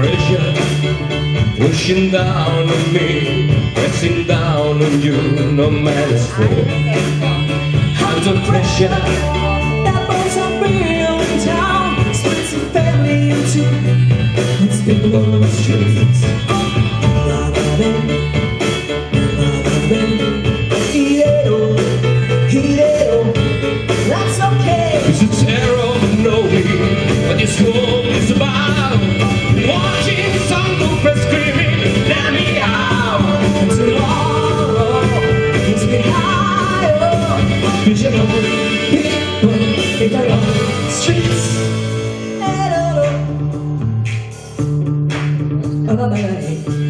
pressure pushing down on me, pressing down on you, no man's fault. Under pressure, that boys are real in town, splits a family in two. It's been one of streets. Vision of people in the streets. I don't know.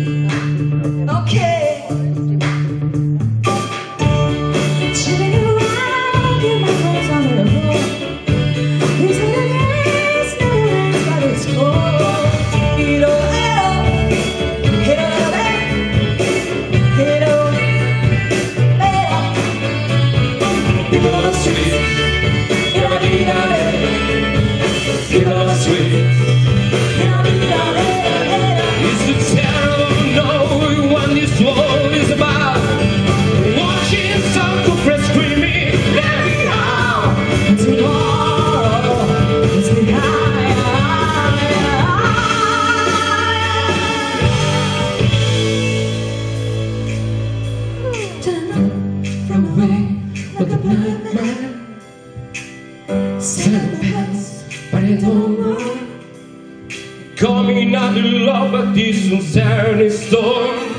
Coming out of love, but this uncertain storm.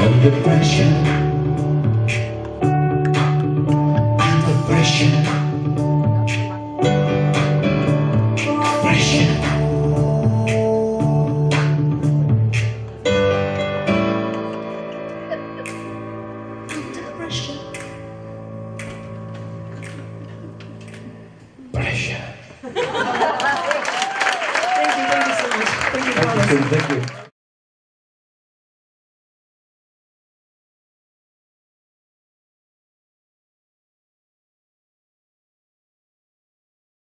under pressure. Under pressure. Pressure. Under pressure. Pressure. Thank you, thank you so much. Thank you, Thank you.